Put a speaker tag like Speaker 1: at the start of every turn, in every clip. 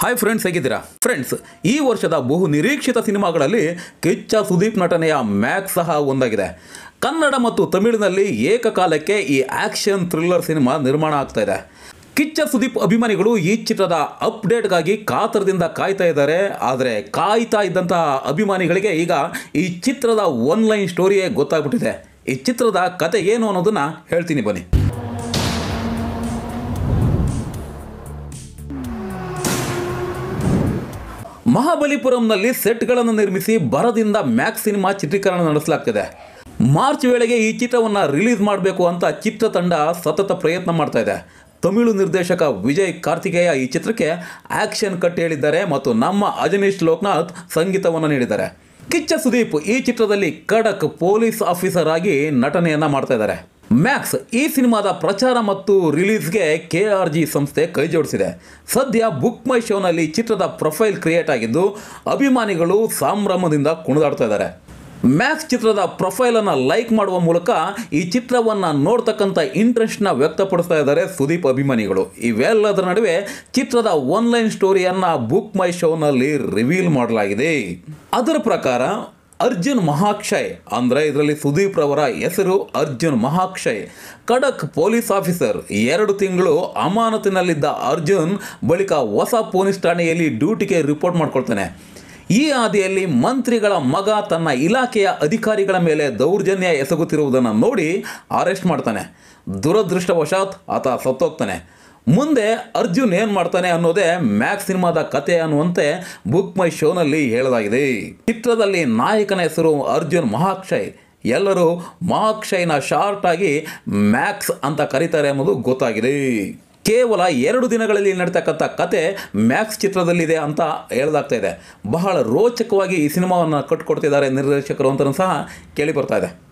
Speaker 1: Hi friends ಹೇಗಿದ್ದೀರಾ? Friends ಈ ವರ್ಷದ ಬಹು ನಿರೀಕ್ಷಿತ ಸಿನಿಮಾಗಳಲ್ಲಿ ಕಿಚ್ಚ ಸುದೀಪ್ ನಟನೆಯ ಮ್ಯಾಕ್ ಸಹ ಒಂದಾಗಿದೆ. ಕನ್ನಡ ಮತ್ತು ತಮಿಳಿನಲ್ಲಿ ಏಕಕಾಲಕ್ಕೆ ಈ ಆಕ್ಷನ್ ಥ್ರಿಲ್ಲರ್ ಸಿನಿಮಾ ನಿರ್ಮಾಣ ಆಗ್ತಾ ಇದೆ. ಕಿಚ್ಚ ಸುದೀಪ್ ಅಭಿಮಾನಿಗಳು ಈ ಚಿತ್ರದ ಅಪ್ಡೇಟ್ಗಾಗಿ ಕಾತರದಿಂದ ಕಾಯ್ತಾ ಇದ್ದಾರೆ. ಆದರೆ ಕಾಯ್ತಾ ಇದ್ದಂತಹ ಅಭಿಮಾನಿಗಳಿಗೆ ಈಗ ಈ ಚಿತ್ರದ ಒನ್ಲೈನ್ ಸ್ಟೋರಿಯೇ ಗೊತ್ತಾಗ್ಬಿಟ್ಟಿದೆ. ಈ ಚಿತ್ರದ ಕತೆ ಏನು ಅನ್ನೋದನ್ನು ಹೇಳ್ತೀನಿ ಬನ್ನಿ. ಮಹಾಬಲಿಪುರಂನಲ್ಲಿ ಸೆಟ್ಗಳನ್ನು ನಿರ್ಮಿಸಿ ಬರದಿಂದ ಮ್ಯಾಕ್ಸ್ ಸಿನಿಮಾ ಚಿತ್ರೀಕರಣ ನಡೆಸಲಾಗ್ತಿದೆ. ಮಾರ್ಚ್ ವೇಳೆಗೆ ಈ ಚಿತ್ರವನ್ನು ರಿಲೀಸ್ ಮಾಡಬೇಕು ಅಂತ ಚಿತ್ರತಂಡ ಸತತ ಪ್ರಯತ್ನ ಮಾಡ್ತಾ ಇದೆ. ತಮಿಳು ನಿರ್ದೇಶಕ ವಿಜಯ್ ಕಾರ್ತಿಕೇಯ ಈ ಚಿತ್ರಕ್ಕೆ ಆಕ್ಷನ್ ಕಟ್ ಹೇಳಿದ್ದಾರೆ ಮತ್ತು ನಮ್ಮ ಅಜನೀಶ್ ಲೋಕನಾಥ್ ಸಂಗೀತವನ್ನು ನೀಡಿದ್ದಾರೆ. ಕಿಚ್ಚ ಸುದೀಪ್ ಈ ಚಿತ್ರದಲ್ಲಿ ಖಡಕ್ ಪೊಲೀಸ್ ಆಫೀಸರ್ ಆಗಿ ನಟನೆಯನ್ನು ಮಾಡ್ತಾ ಇದ್ದಾರೆ. ಮ್ಯಾಕ್ಸ್ ಈ ಸಿನಿಮಾದ ಪ್ರಚಾರ ಮತ್ತು ರಿಲೀಸ್ಗೆ ಕೆ ಆರ್ ಜಿ ಸಂಸ್ಥೆ ಕೈ ಜೋಡಿಸಿದೆ. ಸದ್ಯ ಬುಕ್ ಮೈ ಶೋನಲ್ಲಿ ಚಿತ್ರದ ಪ್ರೊಫೈಲ್ ಕ್ರಿಯೇಟ್ ಆಗಿದ್ದು, ಅಭಿಮಾನಿಗಳು ಸಂಭ್ರಮದಿಂದ ಕುಣಿದಾಡ್ತಾ ಇದ್ದಾರೆ. ಮ್ಯಾಕ್ಸ್ ಚಿತ್ರದ ಪ್ರೊಫೈಲನ್ನು ಲೈಕ್ ಮಾಡುವ ಮೂಲಕ ಈ ಚಿತ್ರವನ್ನು ನೋಡ್ತಕ್ಕಂಥ ಇಂಟ್ರೆಸ್ಟ್ನ ವ್ಯಕ್ತಪಡಿಸ್ತಾ ಇದ್ದಾರೆ ಸುದೀಪ್ ಅಭಿಮಾನಿಗಳು. ಇವೆಲ್ಲದರ ನಡುವೆ ಚಿತ್ರದ ಆನ್ಲೈನ್ ಸ್ಟೋರಿಯನ್ನು ಬುಕ್ ಮೈ ಶೋನಲ್ಲಿ ರಿವೀಲ್ ಮಾಡಲಾಗಿದೆ. ಅದರ ಪ್ರಕಾರ ಅರ್ಜುನ್ ಮಹಾಕ್ಷಯ್ ಅಂದರೆ ಇದರಲ್ಲಿ ಸುದೀಪ್ ರವರ ಹೆಸರು ಅರ್ಜುನ್ ಮಹಾಕ್ಷಯ್. ಖಡಕ್ ಪೊಲೀಸ್ ಆಫೀಸರ್ ಎರಡು ತಿಂಗಳು ಅಮಾನತಿನಲ್ಲಿದ್ದ ಅರ್ಜುನ್ ಬಳಿಕ ಹೊಸ ಪೊಲೀಸ್ ಠಾಣೆಯಲ್ಲಿ ಡ್ಯೂಟಿಗೆ ರಿಪೋರ್ಟ್ ಮಾಡ್ಕೊಳ್ತಾನೆ. ಈ ಹಾದಿಯಲ್ಲಿ ಮಂತ್ರಿಗಳ ಮಗ ತನ್ನ ಇಲಾಖೆಯ ಅಧಿಕಾರಿಗಳ ಮೇಲೆ ದೌರ್ಜನ್ಯ ಎಸಗುತ್ತಿರುವುದನ್ನು ನೋಡಿ ಅರೆಸ್ಟ್ ಮಾಡ್ತಾನೆ. ದುರದೃಷ್ಟವಶಾತ್ ಆತ ಸತ್ತೋಗ್ತಾನೆ. ಮುಂದೆ ಅರ್ಜುನ್ ಏನು ಮಾಡ್ತಾನೆ ಅನ್ನೋದೇ ಮ್ಯಾಕ್ಸ್ ಸಿನಿಮಾದ ಕತೆ ಅನ್ನುವಂತೆ ಬುಕ್ ಮೈ ಶೋನಲ್ಲಿ ಹೇಳಲಾಗಿದೆ. ಚಿತ್ರದಲ್ಲಿ ನಾಯಕನ ಹೆಸರು ಅರ್ಜುನ್ ಮಹಾಕ್ಷಯ್. ಎಲ್ಲರೂ ಮಹಾಕ್ಷಯ್ನ ಶಾರ್ಟ್ ಆಗಿ ಮ್ಯಾಕ್ಸ್ ಅಂತ ಕರೀತಾರೆ ಅನ್ನೋದು ಗೊತ್ತಾಗಿದೆ. ಕೇವಲ ಎರಡು ದಿನಗಳಲ್ಲಿ ನಡೀತಕ್ಕಂಥ ಕತೆ ಮ್ಯಾಕ್ಸ್ ಚಿತ್ರದಲ್ಲಿದೆ ಅಂತ ಹೇಳಲಾಗ್ತಾ ಇದೆ. ಬಹಳ ರೋಚಕವಾಗಿ ಈ ಸಿನಿಮಾವನ್ನು ಕಟ್ಕೊಡ್ತಿದ್ದಾರೆ ನಿರ್ದೇಶಕರು ಅಂತಲೂ ಸಹ ಕೇಳಿ ಬರ್ತಾ ಇದೆ.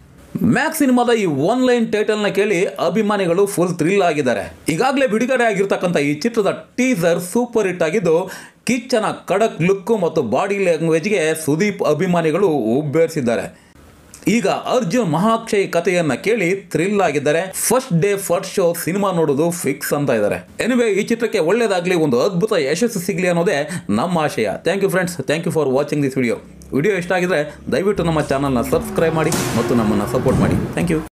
Speaker 1: ಮ್ಯಾಕ್ಸ್ ಸಿನಿಮಾದ ಈ ಆನ್ಲೈನ್ ಟೈಟಲ್ನ ಕೇಳಿ ಅಭಿಮಾನಿಗಳು ಫುಲ್ ಥ್ರಿಲ್ ಆಗಿದ್ದಾರೆ. ಈಗಾಗಲೇ ಬಿಡುಗಡೆ ಆಗಿರ್ತಕ್ಕಂಥ ಈ ಚಿತ್ರದ ಟೀಸರ್ ಸೂಪರ್ ಹಿಟ್ ಆಗಿದ್ದು, ಕಿಚ್ಚನ ಕಡಕ್ ಲುಕ್ಕು ಮತ್ತು ಬಾಡಿ ಲ್ಯಾಂಗ್ವೇಜ್ಗೆ ಸುದೀಪ್ ಅಭಿಮಾನಿಗಳು ಉಬ್ಬೇರಿಸಿದ್ದಾರೆ. ಈಗ ಅರ್ಜುನ್ ಮಹಾಕ್ಷಯ್ ಕಥೆಯನ್ನ ಕೇಳಿ ಥ್ರಿಲ್ ಆಗಿದ್ದಾರೆ. First day first show cinema ನೋಡೋದು ಫಿಕ್ಸ್ ಅಂತ ಇದ್ದಾರೆ. ಎನಿವೆ ಈ ಚಿತ್ರಕ್ಕೆ ಒಳ್ಳೇದಾಗಲಿ, ಒಂದು ಅದ್ಭುತ ಯಶಸ್ಸು ಸಿಗಲಿ ಅನ್ನೋದೇ ನಮ್ಮ ಆಶಯ. Thank you friends thank you for watching this video video ಇಷ್ಟ ಆಗಿದ್ರೆ ದಯವಿಟ್ಟು ನಮ್ಮ ಚಾನಲ್ನ ಸಬ್ಸ್ಕ್ರೈಬ್ ಮಾಡಿ ಮತ್ತು ನಮ್ಮನ್ನು ಸಪೋರ್ಟ್ ಮಾಡಿ. Thank you